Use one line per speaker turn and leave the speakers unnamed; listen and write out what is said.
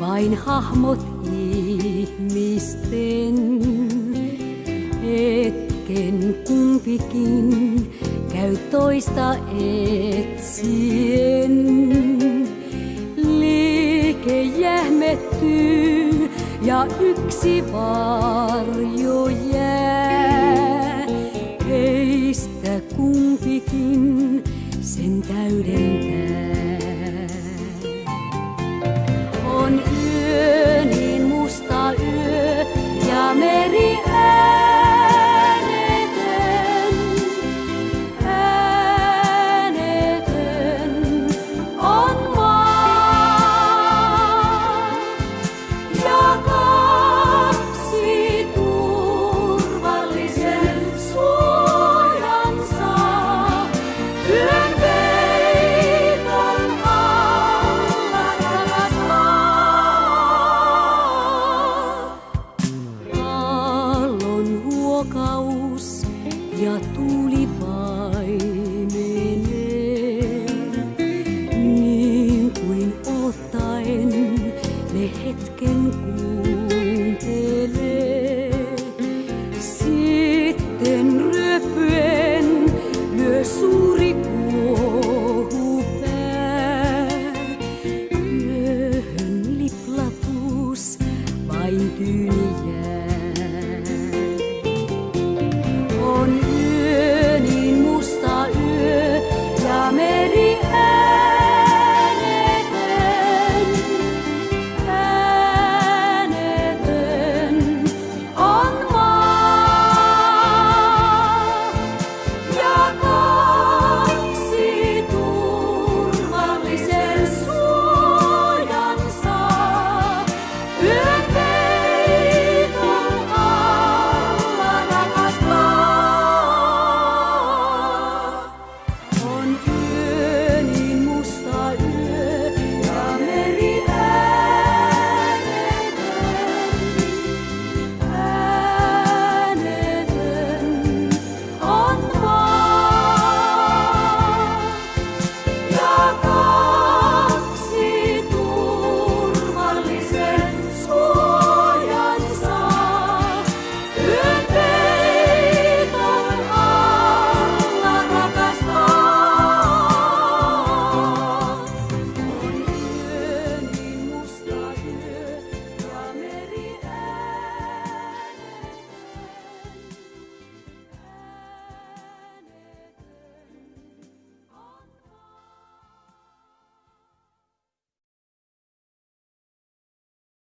vain hahmot ihmisten. Hetken kumpikin käy toista etsien. Liike jähmettyy ja yksi varjo jää. Heistä kumpikin sen täydentää. hetken kuuntelee. Sitten röpyen lyö suuri kuohu pää. Yöhön liplatus vain tyyni jää.